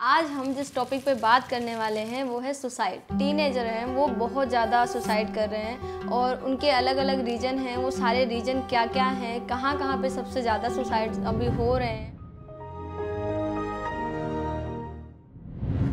आज हम जिस टॉपिक पे बात करने वाले हैं, वो है सुसाइड टीनेजर हैं, वो बहुत ज़्यादा सुसाइड कर रहे हैं और उनके अलग अलग रीजन हैं, वो सारे रीजन क्या क्या हैं कहाँ कहाँ पे सबसे ज़्यादा सुसाइड अभी हो रहे हैं।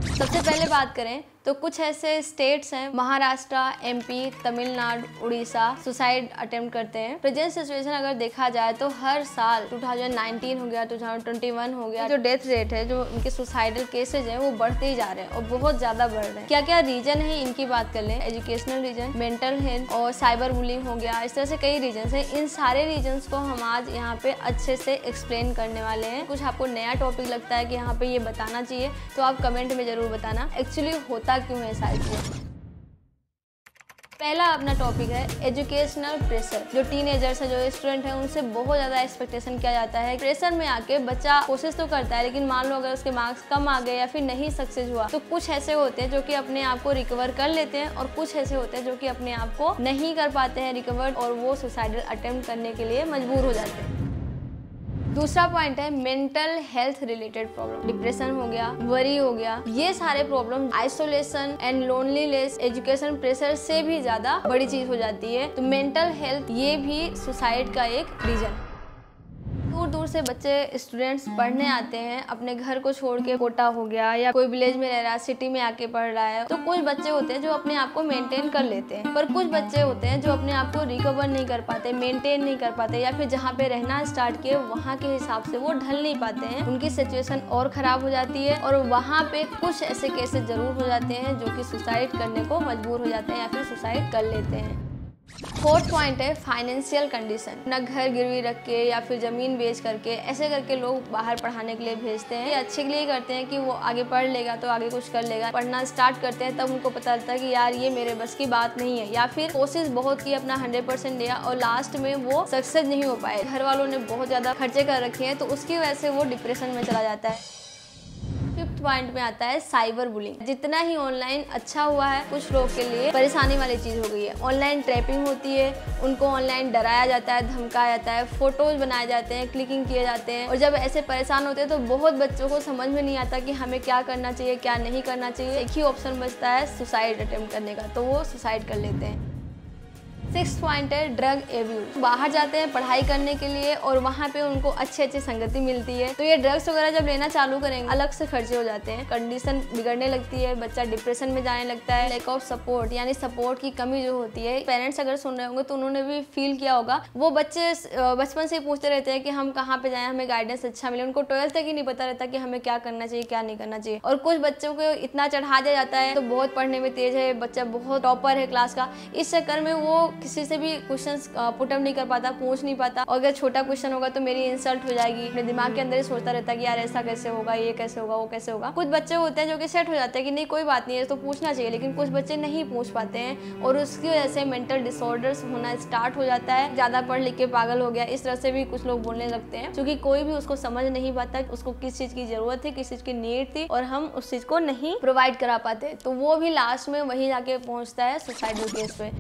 सबसे पहले बात करें तो कुछ ऐसे स्टेट्स हैं, Maharashtra MP Tamil Nadu, Orissa suicide attempt करते हैं। प्रेजेंट सिचुएशन अगर देखा जाए तो हर साल 2019 हो गया 2021 हो गया, जो डेथ रेट है, जो इनके सुसाइडल केसेज हैं, वो बढ़ते ही जा रहे हैं और बहुत ज़्यादा बढ़ रहे हैं। क्या क्या रीजन है, इनकी बात कर लें। एजुकेशनल रीजन मेंटल हेल्थ और साइबर बुलिंग हो गया, इस तरह से कई रीजन है। इन सारे रीजन को हम आज यहाँ पे अच्छे से एक्सप्लेन करने वाले हैं। कुछ आपको नया टॉपिक लगता है कि यहाँ पे ये बताना चाहिए तो आप कमेंट में ज़रूर बताना। एक्चुअली होता क्यों है सारी चीज़ें पहला अपना टॉपिक है एजुकेशनल प्रेशर जो टीनेजर्स है, जो स्टूडेंट है, उनसे बहुत ज़्यादा एक्सपेक्टेशन किया जाता है। प्रेशर में आके बच्चा कोशिश तो करता है, लेकिन मान लो अगर उसके मार्क्स कम आ गए या फिर नहीं सक्सेस हुआ तो कुछ ऐसे होते हैं जो कि अपने आप को रिकवर कर लेते हैं और कुछ ऐसे होते हैं जो कि अपने आप को नहीं कर पाते हैं रिकवर और वो सुसाइडल अटेम्प्ट करने के लिए मजबूर हो जाते हैं। दूसरा पॉइंट है mental health related problem depression हो गया वरी हो गया, ये सारे problem isolation and loneliness education pressure से भी ज़्यादा बड़ी चीज़ हो जाती है। तो मेंटल हेल्थ ये भी सुसाइड का एक रीजन दूर दूर से बच्चे स्टूडेंट्स पढ़ने आते हैं, अपने घर को छोड़ के कोटा हो गया या कोई विलेज में रह रहा है सिटी में आके पढ़ रहा है तो कुछ बच्चे होते हैं जो अपने आप को मेंटेन कर लेते हैं। पर कुछ बच्चे होते हैं जो अपने आप को रिकवर नहीं कर पाते मेंटेन नहीं कर पाते या फिर जहाँ पे रहना स्टार्ट किए, वहाँ के हिसाब से वो ढल नहीं पाते हैं। उनकी सिचुएशन और खराब हो जाती है और वहाँ पे कुछ ऐसे केसेस ज़रूर हो जाते हैं जो कि सुसाइड करने को मजबूर हो जाते हैं या फिर सुसाइड कर लेते हैं। फोर्थ पॉइंट है फाइनेंशियल कंडीशन अपना घर गिरवी रख के या फिर ज़मीन बेच करके ऐसे करके लोग बाहर पढ़ाने के लिए भेजते हैं। ये अच्छे के लिए करते हैं कि वो आगे पढ़ लेगा तो आगे कुछ कर लेगा। पढ़ना स्टार्ट करते हैं तब उनको पता चलता है कि यार ये मेरे बस की बात नहीं है। या फिर कोशिश बहुत की अपना हंड्रेड परसेंट दिया और लास्ट में वो सक्सेस नहीं हो पाए। घर वालों ने बहुत ज़्यादा खर्चे कर रखे हैं तो उसकी वजह से वो डिप्रेशन में चला जाता है। फिफ्थ पॉइंट में आता है साइबर बुलिंग जितना ही ऑनलाइन अच्छा हुआ है, कुछ लोग के लिए परेशानी वाली चीज़ हो गई है. ऑनलाइन ट्रैपिंग होती है, उनको ऑनलाइन डराया जाता है, धमकाया जाता है फ़ोटोज़ बनाए जाते हैं क्लिकिंग किए जाते हैं. और जब ऐसे परेशान होते हैं तो बहुत बच्चों को समझ में नहीं आता कि हमें क्या करना चाहिए, क्या नहीं करना चाहिए. एक ही ऑप्शन बचता है सुसाइड अटेम्प्ट करने का. तो वो सुसाइड कर लेते हैं. सिक्स पॉइंट है ड्रग एब्यूज बाहर जाते हैं पढ़ाई करने के लिए और वहाँ पे उनको अच्छी अच्छी संगति मिलती है। तो ये ड्रग्स वगैरह जब लेना चालू करेंगे, अलग से खर्चे हो जाते हैं। कंडीशन बिगड़ने लगती है, बच्चा डिप्रेशन में जाने लगता है। लैक ऑफ़ सपोर्ट यानी सपोर्ट की कमी जो होती है। पेरेंट्स अगर सुन रहे होंगे तो उन्होंने भी फील किया होगा। वो बच्चे, बचपन से पूछते रहते हैं कि हम कहाँ पे जाए, हमें गाइडेंस अच्छा मिले। उनको ट्वेल्थ तक ही नहीं पता रहता कि हमें क्या करना चाहिए, क्या नहीं करना चाहिए। और कुछ बच्चों को इतना चढ़ा दिया जाता है तो बहुत पढ़ने में तेज है, बच्चा बहुत टॉपर है क्लास का। इस चक्कर में वो किसी से भी क्वेश्चन पुटअप नहीं कर पाता, पूछ नहीं पाता। और अगर छोटा क्वेश्चन होगा तो मेरी इंसल्ट हो जाएगी। अपने दिमाग के अंदर ही सोचता रहता है कि यार ऐसा कैसे होगा, ये कैसे होगा, वो कैसे होगा। कुछ बच्चे होते हैं जो कि सेट हो जाते हैं कि नहीं, कोई बात नहीं है तो पूछना चाहिए, लेकिन कुछ बच्चे नहीं पूछ पाते हैं। और उसकी वजह से मेंटल डिसऑर्डर्स होना स्टार्ट हो जाता है। ज़्यादा पढ़ लिख के पागल हो गया, इस तरह से भी कुछ लोग बोलने लगते हैं। क्योंकि कोई भी उसको समझ नहीं पाता उसको किस चीज़ की ज़रूरत थी, किस चीज़ की नीड थी, और हम उस चीज़ को नहीं प्रोवाइड करा पाते। तो वो भी लास्ट में वही जाके पहुँचता है सुसाइडल केस पे।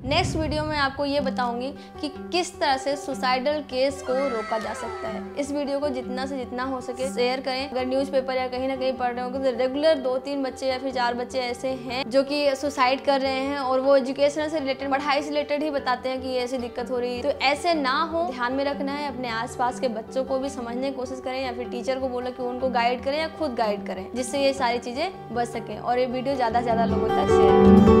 नेक्स्ट वीडियो में आपको ये बताऊँगी कि किस तरह से सुसाइडल केस को रोका जा सकता है। इस वीडियो को जितना से जितना हो सके शेयर करें। अगर न्यूज़पेपर या कहीं ना कहीं पढ़ रहे हो तो रेगुलर दो तीन बच्चे या फिर चार बच्चे ऐसे हैं जो कि सुसाइड कर रहे हैं और वो एजुकेशन से रिलेटेड पढ़ाई से रिलेटेड ही बताते हैं कि ऐसी दिक्कत हो रही है। तो ऐसे ना हो, ध्यान में रखना है, अपने आस के बच्चों को भी समझने की कोशिश करें या फिर टीचर को बोलो कि उनको गाइड करें या खुद गाइड करें, जिससे ये सारी चीज़ें बच सकें और ये वीडियो ज़्यादा से ज़्यादा लोगों तक शेयर